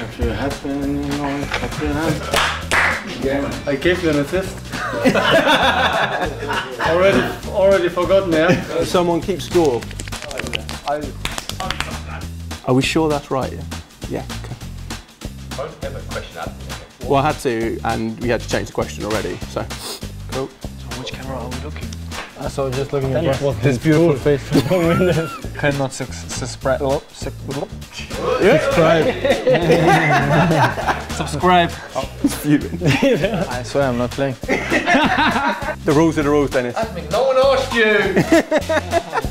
If you're happy and you know it, clap your hands. I gave you an assist. already, already forgotten, yeah? Someone keep score. Are we sure that's right? Yeah. Yeah. Okay. Well, I had to, and we had to change the question already. So, cool. So which camera are we looking? Uh, so I'm just looking at this beautiful face. Cannot oh, oh. Subscribe. Subscribe. Subscribe. I swear I'm not playing. The rules are the rules, Deniz. No one asked you!